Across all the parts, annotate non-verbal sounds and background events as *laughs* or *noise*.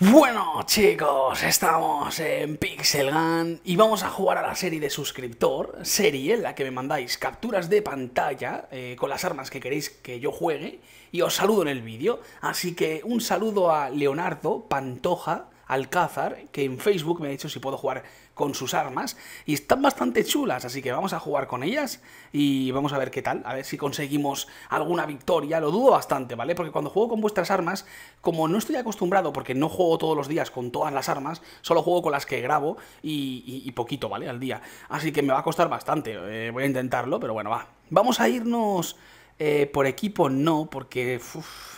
Bueno chicos, estamos en Pixel Gun y vamos a jugar a la serie de suscriptor, serie en la que me mandáis capturas de pantalla eh, con las armas que queréis que yo juegue y os saludo en el vídeo. Así que un saludo a Leonardo Pantoja, Alcázar, que en Facebook me ha dicho si puedo jugar con sus armas y están bastante chulas, así que vamos a jugar con ellas y vamos a ver qué tal, a ver si conseguimos alguna victoria, lo dudo bastante, ¿vale? Porque cuando juego con vuestras armas, como no estoy acostumbrado, porque no juego todos los días con todas las armas, solo juego con las que grabo y, poquito, ¿vale? Al día, así que me va a costar bastante, eh, voy a intentarlo, pero bueno, va. Vamos a irnos eh, por equipo no, porque,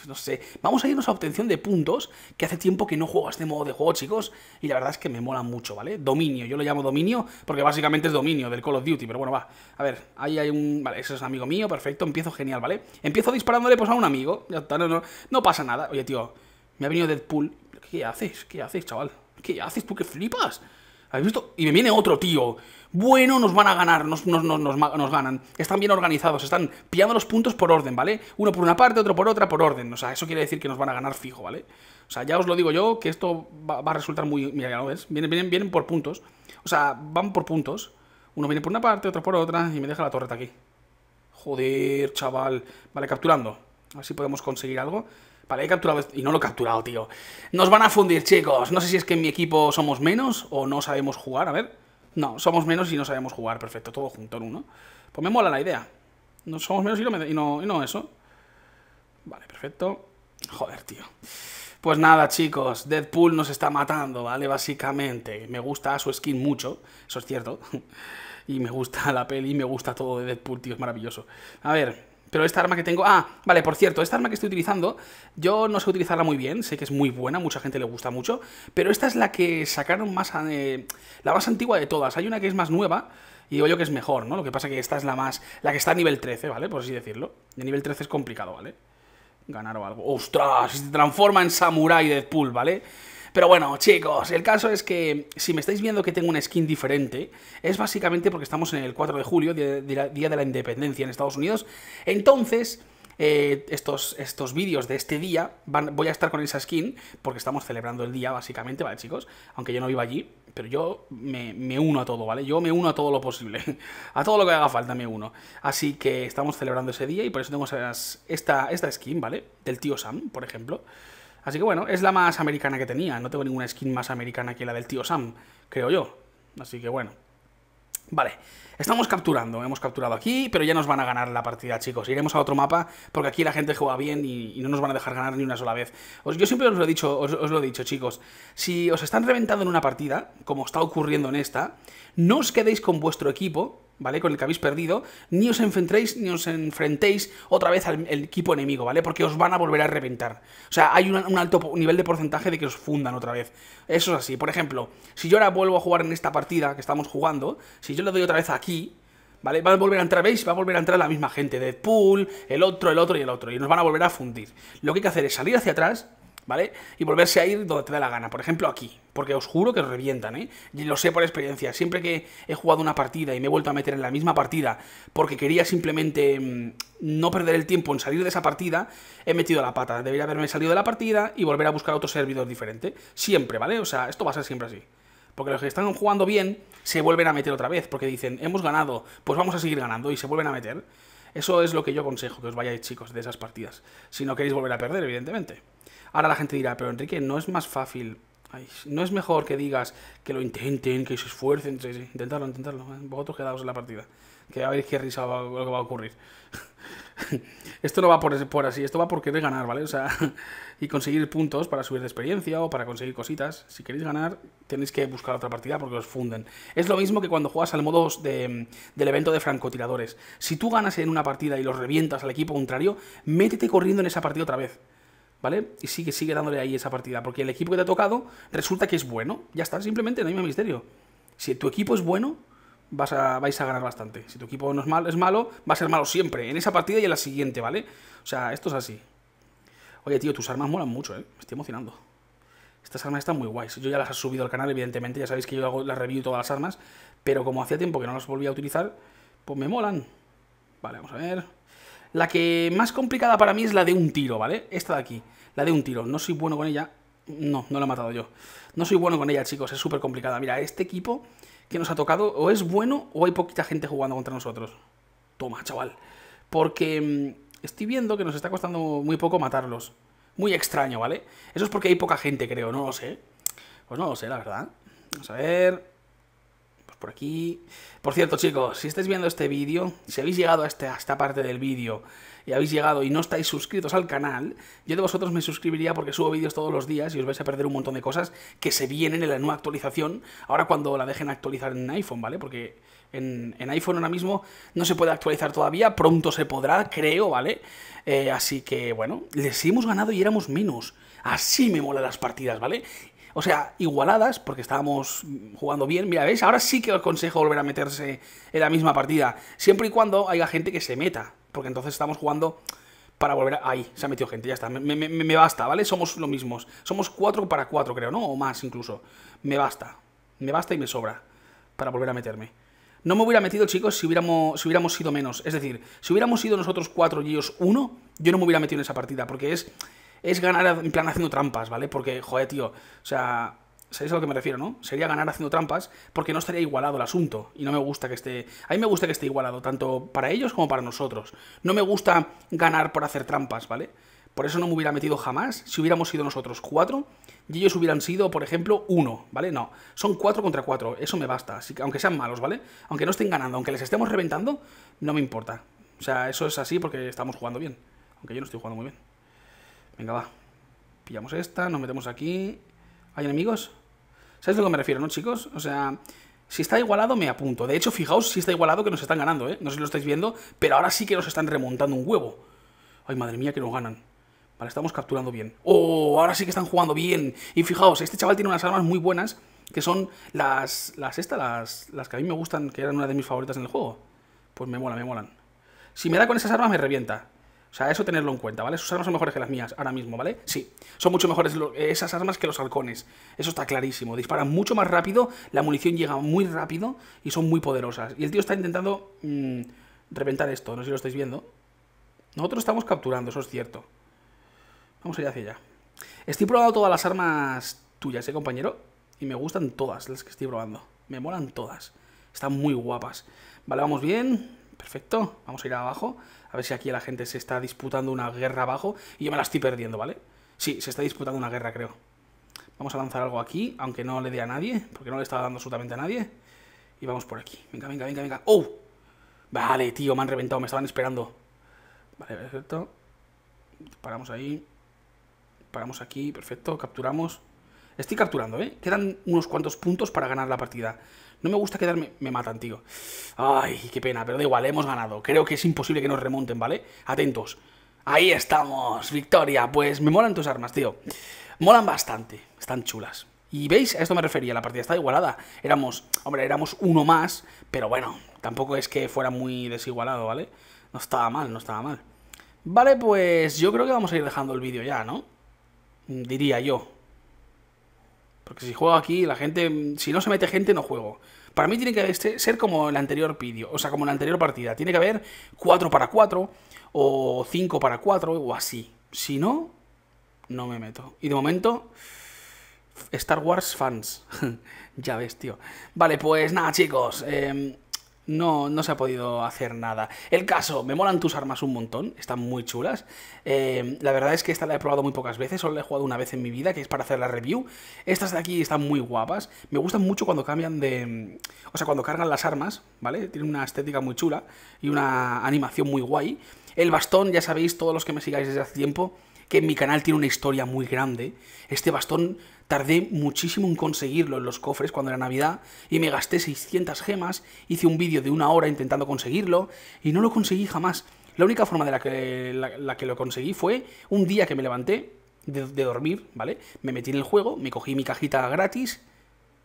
no sé, vamos a irnos a obtención de puntos, que hace tiempo que no juego a este modo de juego, chicos, y la verdad es que me mola mucho, ¿vale? Dominio, yo lo llamo dominio, porque básicamente es dominio del Call of Duty, pero bueno, va, a ver, ahí hay un, vale, ese es un amigo mío, perfecto, empiezo genial, ¿vale? Empiezo disparándole pues a un amigo, ya está, no, no, no pasa nada, oye, tío, me ha venido Deadpool, ¿qué haces? ¿Qué haces, chaval? ¿Qué haces? ¿Tú qué flipas? ¿Habéis visto? Y me viene otro tío. Bueno, nos van a ganar, nos, nos, nos, nos, ganan. Están bien organizados, están pillando los puntos por orden, ¿vale? Uno por una parte, otro por otra, por orden. O sea, eso quiere decir que nos van a ganar fijo, ¿vale? O sea, ya os lo digo yo, que esto va, a resultar muy... Mira, ya lo ves. Vienen, vienen, vienen por puntos. O sea, van por puntos. Uno viene por una parte, otro por otra, y me deja la torreta aquí. Joder, chaval. Vale, capturando. A ver si podemos conseguir algo. Vale, he capturado y no lo he capturado, tío. Nos van a fundir, chicos. No sé si es que en mi equipo somos menos o no sabemos jugar. A ver. No, somos menos y no sabemos jugar. Perfecto, todo junto en uno. Pues me mola la idea. No somos menos y no, y no, y no eso. Vale, perfecto. Joder, tío. Pues nada, chicos, Deadpool nos está matando, ¿vale? Básicamente. Me gusta su skin mucho, eso es cierto. *laughs* y me gusta la peli, me gusta todo de Deadpool, tío, es maravilloso. A ver, pero esta arma que tengo... Ah, vale, por cierto, esta arma que estoy utilizando, yo no sé utilizarla muy bien, sé que es muy buena, mucha gente le gusta mucho, pero esta es la que sacaron más... Eh, la más antigua de todas. Hay una que es más nueva y digo yo que es mejor, ¿no? Lo que pasa que esta es la más... La que está a nivel 13, ¿vale? Por así decirlo. De nivel 13 es complicado, ¿vale? Ganar o algo. ¡Ostras! Se transforma en Samurai Deadpool, ¿vale? Pero bueno, chicos, el caso es que si me estáis viendo que tengo una skin diferente, es básicamente porque estamos en el 4 de julio, día de la independencia en Estados Unidos. Entonces, eh, estos, estos vídeos de este día, voy a estar con esa skin, porque estamos celebrando el día, básicamente, ¿vale, chicos? Aunque yo no vivo allí, pero yo me, me, uno a todo, ¿vale? Yo me uno a todo lo posible, *laughs* a todo lo que haga falta me uno. Así que estamos celebrando ese día y por eso tengo esta, esta skin, ¿vale? Del tío Sam, por ejemplo. Así que bueno, es la más americana que tenía. No tengo ninguna skin más americana que la del tío Sam, creo yo. Así que bueno. Vale, estamos capturando, hemos capturado aquí, pero ya nos van a ganar la partida, chicos. Iremos a otro mapa, porque aquí la gente juega bien y, no nos van a dejar ganar ni una sola vez. yo siempre os lo he dicho, os, lo he dicho, chicos. Si os están reventando en una partida, como está ocurriendo en esta, no os quedéis con vuestro equipo, ¿vale? Con el que habéis perdido, ni os enfrentéis, ni os enfrentéis otra vez al equipo enemigo, ¿vale? Porque os van a volver a reventar. O sea, hay un, alto nivel de porcentaje de que os fundan otra vez. Eso es así. Por ejemplo, si yo ahora vuelvo a jugar en esta partida que estamos jugando, si yo le doy otra vez aquí, ¿vale? Va a volver a entrar, ¿veis? Va a volver a entrar la misma gente. Deadpool, el otro, el otro y el otro. Y nos van a volver a fundir. Lo que hay que hacer es salir hacia atrás, ¿vale? Y volverse a ir donde te dé la gana. Por ejemplo, aquí. Porque os juro que os revientan, ¿eh? Y lo sé por experiencia. Siempre que he jugado una partida y me he vuelto a meter en la misma partida porque quería simplemente mm, no perder el tiempo en salir de esa partida, he metido la pata. Debería haberme salido de la partida y volver a buscar otro servidor diferente. Siempre, ¿vale? O sea, esto va a ser siempre así. Porque los que están jugando bien se vuelven a meter otra vez. Porque dicen, hemos ganado, pues vamos a seguir ganando. Y se vuelven a meter. Eso es lo que yo aconsejo, que os vayáis, chicos, de esas partidas. Si no queréis volver a perder, evidentemente. Ahora la gente dirá, pero Enrique, ¿no es más fácil? no es mejor que digas que lo intenten, que se esfuercen, intentarlo, intentarlo. ¿eh? Vosotros quedaos en la partida. Que a ver qué risa lo va a ocurrir. *laughs* *laughs* esto no va por, por, así, esto va por querer ganar, ¿vale? O sea, *laughs* y conseguir puntos para subir de experiencia o para conseguir cositas. Si queréis ganar, tenéis que buscar otra partida porque os funden. Es lo mismo que cuando juegas al modo de, del evento de francotiradores. Si tú ganas en una partida y los revientas al equipo contrario, métete corriendo en esa partida otra vez. ¿vale? Y sigue, sigue dándole ahí esa partida, porque el equipo que te ha tocado resulta que es bueno. Ya está, simplemente no hay más misterio. Si tu equipo es bueno, a, vais a ganar bastante. Si tu equipo no es malo, es malo, va a ser malo siempre, en esa partida y en la siguiente, ¿vale? O sea, esto es así. Oye, tío, tus armas molan mucho, ¿eh? Me estoy emocionando. Estas armas están muy guays. Yo ya las he subido al canal, evidentemente. Ya sabéis que yo hago la review todas las armas. Pero como hacía tiempo que no las volvía a utilizar, pues me molan. Vale, vamos a ver. La que más complicada para mí es la de un tiro, ¿vale? Esta de aquí, la de un tiro. No soy bueno con ella. No, no la he matado yo. No soy bueno con ella, chicos, es súper complicada. Mira, este equipo que nos ha tocado o es bueno o hay poquita gente jugando contra nosotros. Toma, chaval. Porque mm, estoy viendo que nos está costando muy poco matarlos. Muy extraño, ¿vale? Eso es porque hay poca gente, creo, no lo sé. Pues no lo sé, la verdad. Vamos a ver por aquí. Por cierto, chicos, si estáis viendo este vídeo, si habéis llegado a esta, esta parte del vídeo y habéis llegado y no estáis suscritos al canal, yo de vosotros me suscribiría porque subo vídeos todos los días y os vais a perder un montón de cosas que se vienen en la nueva actualización, ahora cuando la dejen actualizar en iPhone, ¿vale? Porque en, iPhone ahora mismo no se puede actualizar todavía, pronto se podrá, creo, ¿vale? Eh, así que, bueno, les hemos ganado y éramos menos. Así me mola las partidas, ¿vale? O sea, igualadas, porque estábamos jugando bien. Mira, ¿veis? Ahora sí que os aconsejo volver a meterse en la misma partida. Siempre y cuando haya gente que se meta. Porque entonces estamos jugando para volver a... Ahí, se ha metido gente, ya está. Me, me, basta, ¿vale? Somos lo mismos. Somos 4 para 4, creo, ¿no? O más incluso. Me basta. Me basta y me sobra para volver a meterme. No me hubiera metido, chicos, si hubiéramos, si hubiéramos sido menos. Es decir, si hubiéramos sido nosotros 4 y ellos 1, yo no me hubiera metido en esa partida. Porque es es ganar en plan haciendo trampas, ¿vale? Porque, joder, tío, o sea, ¿sabéis a lo que me refiero, no? Sería ganar haciendo trampas porque no estaría igualado el asunto. Y no me gusta que esté... A mí me gusta que esté igualado, tanto para ellos como para nosotros. No me gusta ganar por hacer trampas, ¿vale? Por eso no me hubiera metido jamás si hubiéramos sido nosotros cuatro y ellos hubieran sido, por ejemplo, uno, ¿vale? No, son cuatro contra cuatro, eso me basta, así que, aunque sean malos, ¿vale? Aunque no estén ganando, aunque les estemos reventando, no me importa. O sea, eso es así porque estamos jugando bien, aunque yo no estoy jugando muy bien. Venga, va. Pillamos esta, nos metemos aquí. ¿Hay enemigos? ¿Sabes a lo que me refiero, no, chicos? O sea, si está igualado, me apunto. De hecho, fijaos si está igualado que nos están ganando, ¿eh? No sé si lo estáis viendo, pero ahora sí que nos están remontando un huevo. Ay, madre mía, que nos ganan. Vale, estamos capturando bien. ¡Oh! Ahora sí que están jugando bien. Y fijaos, este chaval tiene unas armas muy buenas, que son las... Las estas, las, las que a mí me gustan, que eran una de mis favoritas en el juego. Pues me molan, me molan. Si me da con esas armas, me revienta. O sea, eso tenerlo en cuenta, ¿vale? Sus armas son mejores que las mías ahora mismo, ¿vale? Sí, son mucho mejores esas armas que los halcones. Eso está clarísimo. Disparan mucho más rápido, la munición llega muy rápido y son muy poderosas. Y el tío está intentando mm, reventar esto, no sé si lo estáis viendo. Nosotros estamos capturando, eso es cierto. Vamos a ir hacia allá. Estoy probando todas las armas tuyas, ¿eh, compañero? Y me gustan todas las que estoy probando. Me molan todas. Están muy guapas. Vale, vamos bien. Perfecto. Vamos a ir abajo. A ver si aquí la gente se está disputando una guerra abajo y yo me la estoy perdiendo, ¿vale? Sí, se está disputando una guerra, creo. Vamos a lanzar algo aquí, aunque no le dé a nadie, porque no le estaba dando absolutamente a nadie. Y vamos por aquí. Venga, venga, venga, venga. ¡Oh! Vale, tío, me han reventado, me estaban esperando. Vale, perfecto. Paramos ahí. Paramos aquí, perfecto, capturamos. Estoy capturando, ¿eh? Quedan unos cuantos puntos para ganar la partida. No me gusta quedarme... Me matan, tío. Ay, qué pena, pero da igual, hemos ganado. Creo que es imposible que nos remonten, ¿vale? Atentos. Ahí estamos, victoria. Pues me molan tus armas, tío. Molan bastante, están chulas. Y veis, a esto me refería, la partida está igualada. Éramos, hombre, éramos uno más, pero bueno, tampoco es que fuera muy desigualado, ¿vale? No estaba mal, no estaba mal. Vale, pues yo creo que vamos a ir dejando el vídeo ya, ¿no? Diría yo. Porque si juego aquí, la gente. Si no se mete gente, no juego. Para mí tiene que ser como el anterior vídeo, o sea, como la anterior partida. Tiene que haber 4 para 4, o 5 para 4, o así. Si no, no me meto. Y de momento, Star Wars fans. *laughs* ya ves, tío. Vale, pues nada, chicos. Eh, no, no se ha podido hacer nada. El caso, me molan tus armas un montón, están muy chulas. Eh, la verdad es que esta la he probado muy pocas veces, solo la he jugado una vez en mi vida, que es para hacer la review. Estas de aquí están muy guapas, me gustan mucho cuando cambian de... O sea, cuando cargan las armas, ¿vale? Tienen una estética muy chula y una animación muy guay. El bastón, ya sabéis, todos los que me sigáis desde hace tiempo, que en mi canal tiene una historia muy grande. Este bastón tardé muchísimo en conseguirlo en los cofres cuando era Navidad y me gasté 600 gemas, hice un vídeo de una hora intentando conseguirlo y no lo conseguí jamás. La única forma de la que, la, que lo conseguí fue un día que me levanté de, de dormir, ¿vale? Me metí en el juego, me cogí mi cajita gratis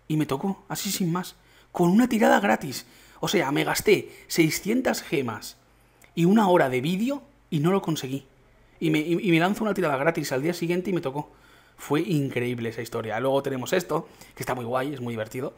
y me tocó, así sin más, con una tirada gratis. O sea, me gasté 600 gemas y una hora de vídeo y no lo conseguí. Y me, y lanzo una tirada gratis al día siguiente y me tocó. Fue increíble esa historia. Luego tenemos esto, que está muy guay, es muy divertido.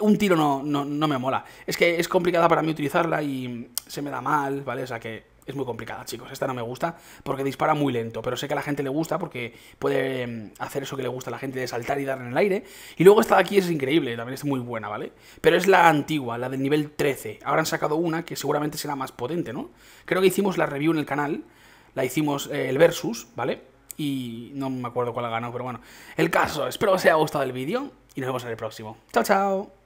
un tiro no, no, no, me mola. Es que es complicada para mí utilizarla y se me da mal, ¿vale? O sea que es muy complicada, chicos. Esta no me gusta porque dispara muy lento, pero sé que a la gente le gusta porque puede em, hacer eso que le gusta a la gente de saltar y dar en el aire. Y luego esta de aquí es increíble, también es muy buena, ¿vale? Pero es la antigua, la del nivel 13. Ahora han sacado una que seguramente será más potente, ¿no? Creo que hicimos la review en el canal, la hicimos eh, el versus, ¿vale? Y no me acuerdo cuál ha ganado, pero bueno. El caso, espero que os haya gustado el vídeo y nos vemos en el próximo. Chao, chao.